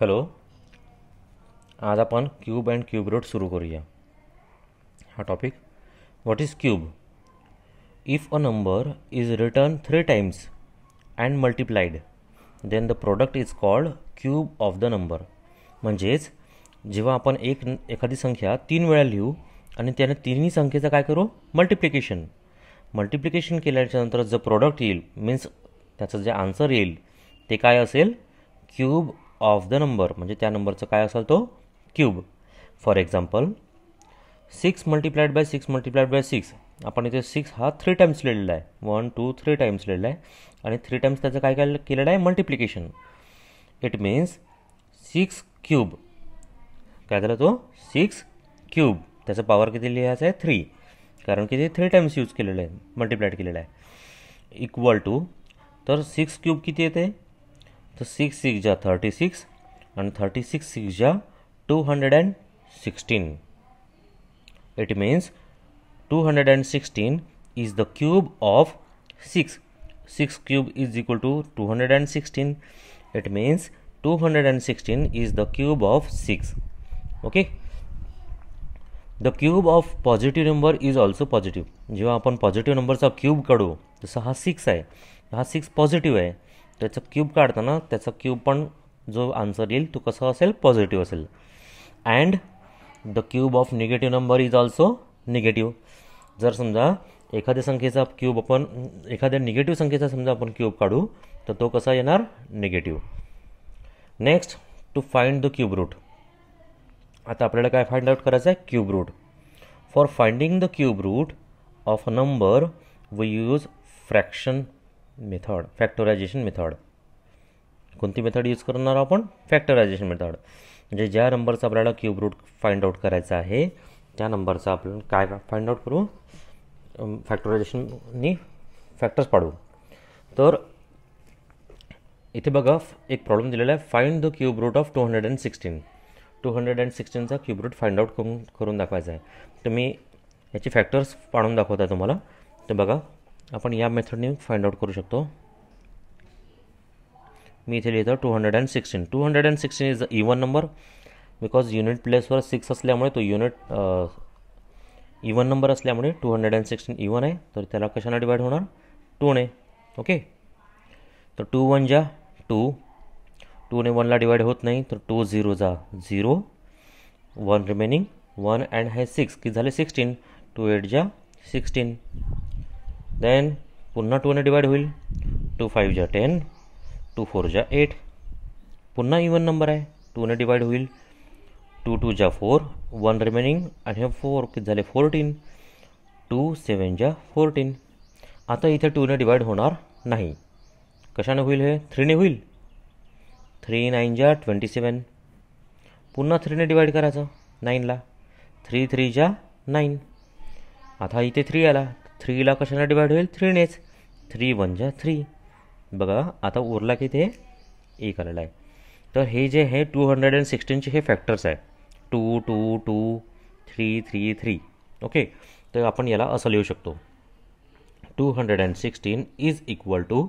Hello आज आपण cube and cube road सुरू करूया हा topic. What is cube if a number is written three times and multiplied then the product is called cube of the number म्हणजेच जेव्हा आपण एक एखादी संख्या तीन वेळा लिहू आणि त्याने तिन्ही संख्येचं काय करू? मल्टिप्लिकेशन मल्टिप्लिकेशन केल्याच्यानंतर जो प्रोडक्ट येईल मीन्स त्याचं जे आन्सर येईल ते काय असेल? क्यूब ऑफ द नंबर म्हणजे त्या नंबरचं काय असेल तो? Cube for example six multiplied by six multiplied by six आपण इथे सिक्स हा थ्री टाइम्स लिहिलेला आहे. वन टू थ्री टाइम्स लिहिलेला आहे. आणि थ्री टाइम्स त्याचं काय काय केलेलं आहे? Multiplication it means six cube काय झालं तो? सिक्स क्यूब त्याचं पॉवर किती लिहायचं आहे? थ्री कारण की ते थ्री टाइम्स यूज केलेलं आहे. मल्टिप्लाइड केलेलं आहे. इक्वल टू तर सिक्स क्यूब किती येते? तर सिक्स सिक्स जा थर्टी सिक्स आणि थर्टी सिक्स सिक्स जा two hundred and sixteen it means two hundred and sixteen is the cube of six six cube is equal to two hundred and sixteen it means two hundred and sixteen is the cube of six okay the cube of positive number is also positive जेव्हा आपण positive नंबरचा cube काढू जसं हा six आहे. हा six positive आहे. त्याचं क्यूब काढताना त्याचा क्यूब पण जो आन्सर येईल तो कसा असेल? पॉझिटिव्ह असेल. And the cube of negative number is also negative जर समजा एखाद्या संख्येचा क्यूब आपण एखाद्या निगेटिव्ह संख्येचा समजा आपण क्यूब काढू तर तो कसा येणार? Negative next to find the cube root आता आपल्याला काय फाइंड आउट करायचं आहे? Cube root for finding the cube root of a number we use fraction method factorisation method कोणती मेथड यूज करणार आपण? फॅक्टरायझेशन मेथड म्हणजे ज्या नंबरचा आपल्याला क्यूब रूट फाइंड आउट करायचा आहे त्या नंबरचा आपण काय फाइंड आउट करू? फॅक्टरायझेशननी फॅक्टर्स पाडू. तर इथे बघा एक प्रॉब्लेम दिलेला आहे. Find the cube root of two hundred and sixteen two hundred and सिक्स्टीनचा cube root find out करून करून दाखवायचा आहे. तुम्ही याचे फॅक्टर्स पाडून दाखवत आहे तुम्हाला. तर बघा आपण या मेथडने फाइंड आउट करू शकतो. मी इथे लिहितो two hundred and sixteen two hundred and sixteen is even number because unit प्लेसवर six असल्यामुळे तो युनिट इवन नंबर असल्यामुळे two hundred and sixteen even आहे. तर त्याला कशाने डिवाईड होणार? टूने ओके तर टू वन जा टू टूने वनला डिवाईड होत नाही. तर टू झिरो जा zero one remaining one and हे सिक्स किती झाले? सिक्स्टीन टू एट जा सिक्स्टीन देन पुन्हा टूने डिवाईड होईल. टू फाईव्ह जा टेन टू फोर जा एट पुन्हा इवन नंबर आहे. टूने डिवाईड होईल. टू टू जा फोर वन रिमेनिंग आणि हे फोर किती झाले? फोर्टीन टू सेवन जा फोर्टीन आता इथे टूने डिवाईड होणार नाही. कशाने होईल हे? थ्रीने होईल. थ्री नाईन जा ट्वेंटी सेवन पुन्हा थ्रीने डिवाईड करायचं. नाईनला थ्री थ्री जा नाईन आता इथे थ्री आला. थ्रीला कशाला डिवाइड होईल? थ्रीनेच थ्री वन जा थ्री बघा आता उरला की ते एक आलेला आहे. तर हे जे आहे टू हंड्रेड अँड सिक्स्टीनचे हे फॅक्टर्स आहे. Two two two three three three okay तर आपण याला असं लिहू शकतो. Two hundred and sixteen is equal to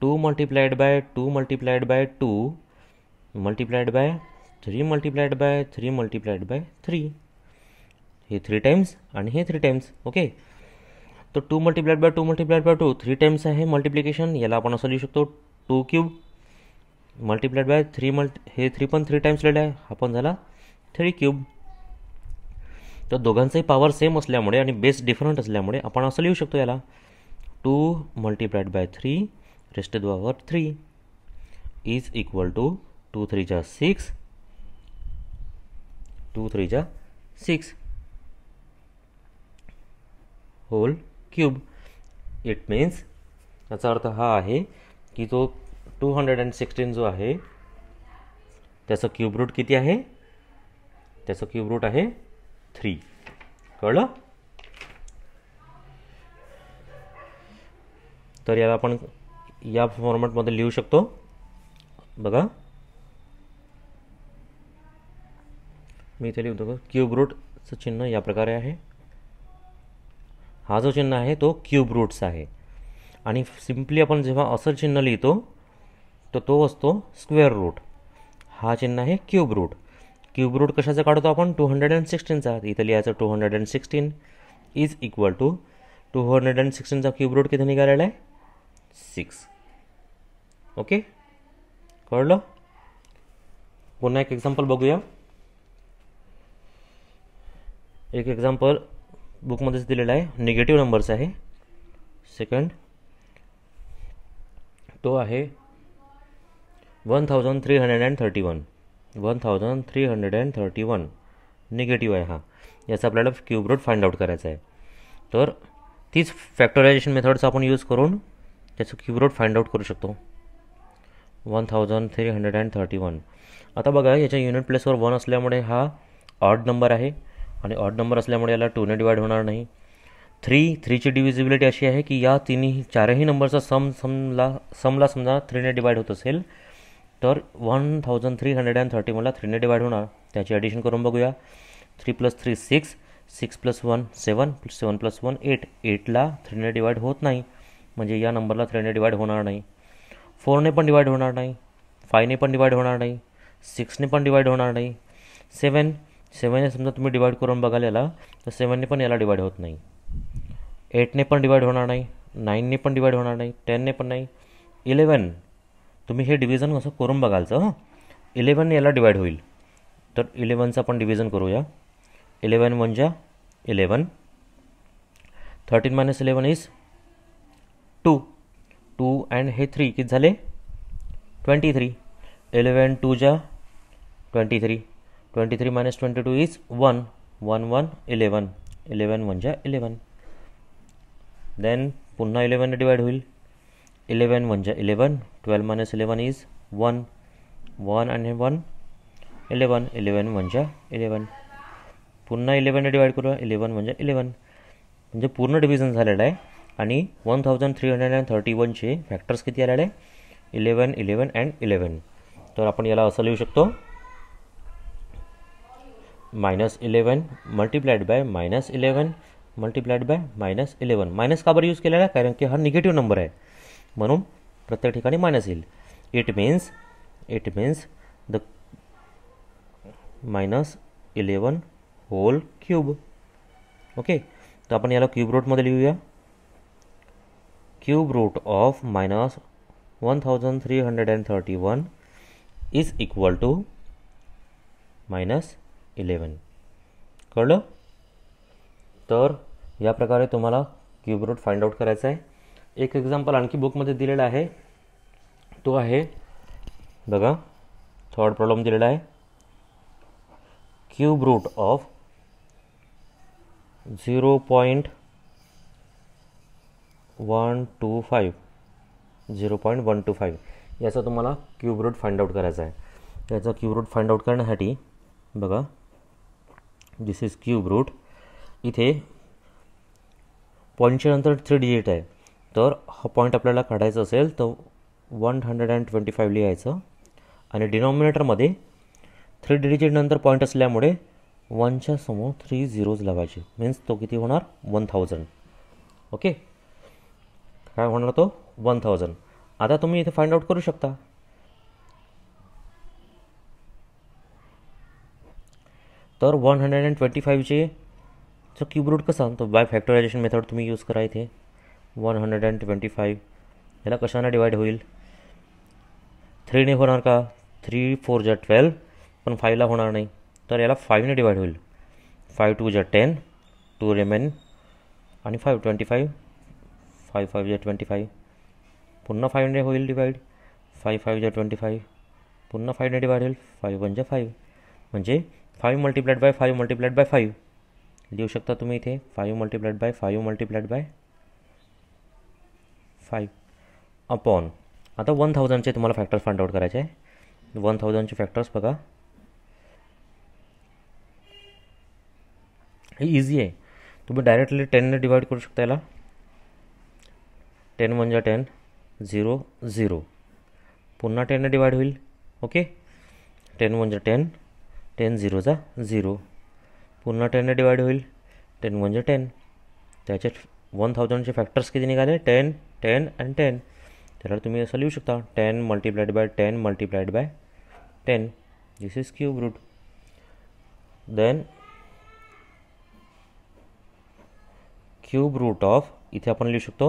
two multiplied by two multiplied by two multiplied by three multiplied by three multiplied by three हे three times आणि हे three times okay तर two multiplied by two multiplied by two three times आहे. Multiplication याला आपण असं लिहू शकतो two cube multiplied by three multi हे थ्री पण थ्री टाइम्स लिहिलं आहे हा पण झाला थ्री क्यूब तर दोघांचाही पॉवर सेम असल्यामुळे आणि बेस डिफरंट असल्यामुळे आपण असं लिहू शकतो याला. Two multiplied by three rest to three is equal to two three जा सिक्स टू थ्री जा six whole cube it means याचा अर्थ हा आहे की तो टू हंड्रेड अँड सिक्स्टीन जो आहे त्याचं क्यूब रूट किती आहे? त्याचं क्यूब रूट आहे थ्री कळलं? तर याला आपण या फॉर्मॅटमध्ये लिहू शकतो. बघा. मी इथे लिहितो क्यूब रूटचं चिन्ह या प्रकारे आहे. हा जो चिन्ह आहे तो क्यूब रूट्स आहे. आणि सिम्पली आपण जेव्हा असं चिन्ह लिहितो तर तो असतो स्क्वेअर रूट. हा चिन्ह आहे क्यूब रूट. क्यूब रूट कशाचा काढतो आपण? टू हंड्रेड अँड सिक्स्टीनचा. इथं लिहायचं two hundred and sixteen is equal to two hundred and सिक्स्टीनचा cube root किती निघालेला आहे? सिक्स. ओके? कळलं? पुन्हा एक एक्झाम्पल बघूया. एक एक्झाम्पल बुकमध्येच दिलेला आहे. निगेटिव्ह नंबर्स आहे. सेकंड तो आहे one thousand three hundred and thirty one one thousand three hundred and thirty one negative आहे हा. याचा आपल्याला क्यूब रूट फाइंड आउट करायचा आहे. तर तीच फॅक्टरायझेशन मेथड्स आपण यूज करून त्याचं क्यूब रूट फाइंड आउट करू शकतो. One thousand three hundred and thirty one आता बघा याच्या युनिट प्लेसवर वन असल्यामुळे हा ऑड नंबर आहे. आणि ऑड नंबर असल्यामुळे याला टूने डिवाईड होणार नाही. थ्री थ्रीची डिव्हिजिबिलिटी अशी आहे की या तिन्ही चारही नंबरचा सम समला समला समजा थ्रीने डिवाईड होत असेल तर one thousand three hundred and thirty मला थ्रीने डिवाईड होणार. त्याची ॲडिशन करून बघूया. Three plus three six six plus one seven seven plus one eight एटला थ्रीने डिवाईड होत नाही. म्हणजे या नंबरला थ्रीने डिवाईड होणार नाही. फोरने पण डिवाईड होणार नाही. फायने पण डिवाईड होणार नाही. सिक्सने पण डिवाइड होणार नाही. सेवन सेवनने समजा तुम्ही डिवाईड करून बघाल याला तर सेवनने पण याला डिवाइड होत नाही. एटने पण डिवाईड होणार नाही नाईनने पण डिवाईड होणार नाही टेनने पण नाही. इलेवन तुम्ही हे डिव्हिजन असं करून बघालचं हं. इलेवन याला डिवाईड होईल. तर इलेवनचं आपण डिव्हिजन करूया. इलेवन वन जा eleven thirteen minus eleven is two two and हे थ्री किती झाले? ट्वेंटी थ्री इलेवन टू जा twenty three twenty three minus twenty two is one one one eleven eleven म्हणजे इलेवन देन पुन्हा इलेवनने divide होईल. Eleven म्हणजे eleven twelve minus eleven is one one आणि वन इलेवन इलेवन म्हणजे eleven पुन्हा इलेवनने डिवाईड करूया. इलेवन म्हणजे इलेवन म्हणजे पूर्ण डिव्हिजन झालेलं आहे. आणि one thousand three hundred and thirty वनचे factors किती आलेले आहे? इलेवन इलेवन अँड इलेवन तर आपण याला असं लिहू शकतो. Minus eleven multiplied by minus eleven multiplied by minus eleven. Minus का बरं यूज़ आहे कारण की हा निगेटिव्ह नंबर आहे म्हणून प्रत्येक ठिकाणी येईल it means it means the minus eleven whole cube okay तर आपण याला क्यूब रूटमध्ये लिहूया cube root of minus one thousand three hundred and thirty one is equal to minus eleven कळलं? तर या प्रकारे तुम्हाला क्यूब रूट फाइंड आउट करायचा आहे. एक एक्झाम्पल आणखी बुकमध्ये दिलेला आहे. तो आहे बघा थर्ड प्रॉब्लेम दिलेला आहे. Cube root of zero point one two five zero point one two five याचा तुम्हाला क्यूब रूट फाइंड आउट करायचा आहे. याचा क्यूब रूट फाइंड आउट करण्यासाठी बघा दिस इज क्यूब रूट इथे पॉईंटच्या नंतर थ्री डिजिट आहे. तर हा पॉईंट आपल्याला काढायचा असेल तर one hundred and twenty five लिहायचं. आणि डिनॉमिनेटरमध्ये थ्री डिजिट नंतर पॉईंट असल्यामुळे वनच्या समोर थ्री झिरोज लावायचे. मीन्स तो किती होणार? वन थाउजंड ओके काय होणार तो? वन थाउजंड आता तुम्ही इथे फाइंड आउट करू शकता. तर वन हंड्रेड अँड ट्वेंटी फाईव्हचे चा क्यूब रूट कसा तो बाय फॅक्टरायझेशन मेथड तुम्ही यूज करा इथे. One hundred and twenty five याला कशाने डिवाईड होईल? थ्रीने होणार का? थ्री फोर जा ट्वेल्व पण फाईव्हला होणार नाही. तर याला फाईव्हने डिवाईड होईल. फाईव्ह टू जा टेन टू रेमेन आणि five twenty five five five जा ट्वेंटी फाईव्ह पुन्हा फाईव्हने होईल डिवाईड फाईव्ह फाईव्ह जा ट्वेंटी फाईव्ह पुन्हा फाईव्हने डिवाईड होईल. फाईव्ह वन जा फाईव्ह म्हणजे five multiplied by five multiplied by five. लिहू शकता तुम्ही इथे five multiplied by five multiplied by five. Upon. आता वन थाउजंडचे तुम्हाला फॅक्टर्स फाइंड आउट करायचे आहे. वन थाउजंडचे फॅक्टर्स बघा. हे इझी आहे. तुम्ही डायरेक्टली टेनने डिवाईड करू शकता याला. टेन म्हणजे टेन झिरो झिरो पुन्हा टेनने डिवाईड होईल. ओके टेन म्हणजे टेन टेन झिरो जा झिरो पुन्हा टेनने डिवाइड होईल. टेन वन जा टेन. त्याच्यात वन थाउजंडचे फॅक्टर्स किती निघाले? Ten ten and ten. त्याला तुम्ही लिहू शकता. Ten multiplied by ten multiplied by ten. This is cube root then cube root of इथे आपण लिहू शकतो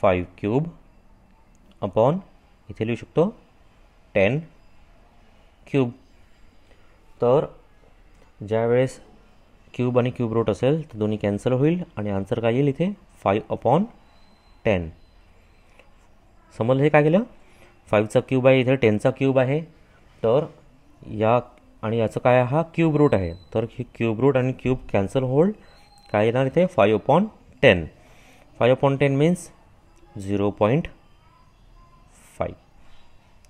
फाईव्ह क्यूब अपॉन इथे लिहू शकतो टेन क्यूब तर ज्यावेळेस क्यूब आणि क्यूब रूट असेल तर दोन्ही कॅन्सल होईल आणि आन्सर काय येईल इथे? फाईव्ह अपॉन टेन समजलं हे काय केलं? फाईव्हचा क्यूब आहे इथे टेनचा क्यूब आहे. तर या आणि याचं काय हा क्यूब रूट आहे. तर ही क्यूब रूट आणि क्यूब कॅन्सल होईल काय येणार इथे? Five upon ten five upon ten means zero point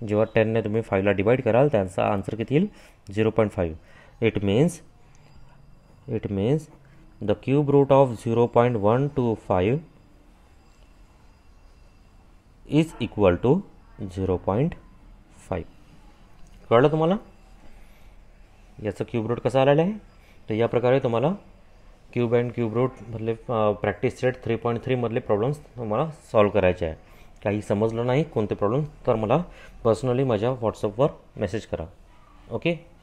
जेव्हा टेनने तुम्ही फाईव्हला डिवाईड कराल त्यांचा आन्सर किती येईल? Zero point five it means it means the cube root of zero point one two five is equal to zero point five कळलं तुम्हाला? याचं क्यूब रूट कसं आलेलं आहे? तर या प्रकारे तुम्हाला क्यूब अँड क्यूब रूटमधले प्रॅक्टिस सेट थ्री पॉईंट थ्रीमधले प्रॉब्लेम्स तुम्हाला सॉल्व करायचे आहे. काही समजलं नाही कोणते प्रॉब्लेम तर मला पर्सनली माझ्या व्हॉट्सअपवर मेसेज करा. ओके